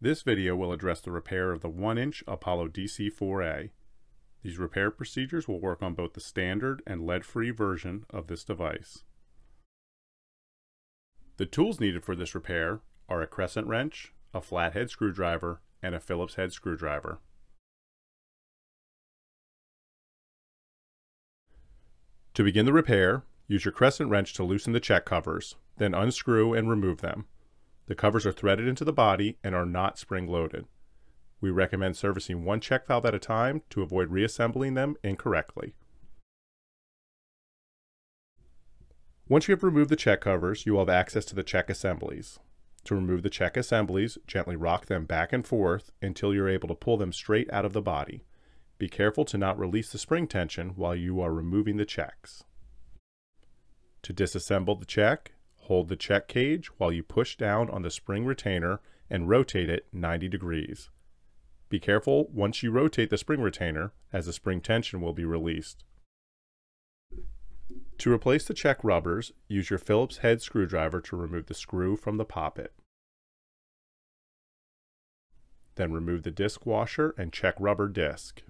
This video will address the repair of the 1-inch Apollo DC-4A. These repair procedures will work on both the standard and lead-free version of this device. The tools needed for this repair are a crescent wrench, a flathead screwdriver, and a Phillips head screwdriver. To begin the repair, use your crescent wrench to loosen the check covers, then unscrew and remove them. The covers are threaded into the body and are not spring-loaded. We recommend servicing one check valve at a time to avoid reassembling them incorrectly. Once you have removed the check covers, you will have access to the check assemblies. To remove the check assemblies, gently rock them back and forth until you're able to pull them straight out of the body. Be careful to not release the spring tension while you are removing the checks. To disassemble the check, Hold the check cage while you push down on the spring retainer and rotate it 90 degrees. Be careful once you rotate the spring retainer as the spring tension will be released. To replace the check rubbers, use your Phillips head screwdriver to remove the screw from the poppet. Then remove the disc washer and check rubber disc.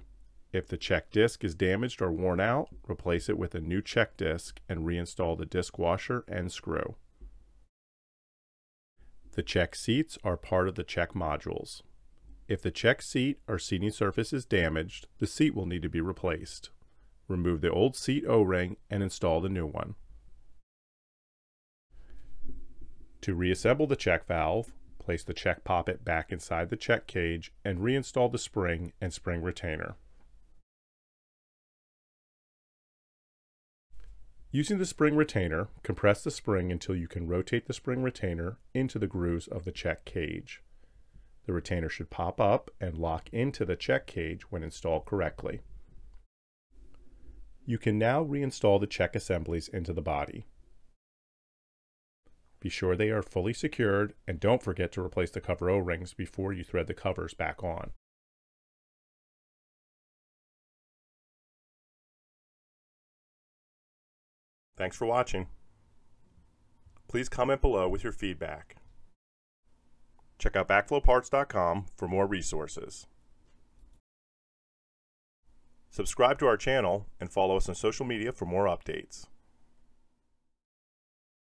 If the check disc is damaged or worn out, replace it with a new check disc and reinstall the disc washer and screw. The check seats are part of the check modules. If the check seat or seating surface is damaged, the seat will need to be replaced. Remove the old seat O-ring and install the new one. To reassemble the check valve, place the check poppet back inside the check cage and reinstall the spring and spring retainer. Using the spring retainer, compress the spring until you can rotate the spring retainer into the grooves of the check cage. The retainer should pop up and lock into the check cage when installed correctly. You can now reinstall the check assemblies into the body. Be sure they are fully secured and don't forget to replace the cover O-rings before you thread the covers back on. Thanks for watching. Please comment below with your feedback. Check out backflowparts.com for more resources. Subscribe to our channel and follow us on social media for more updates.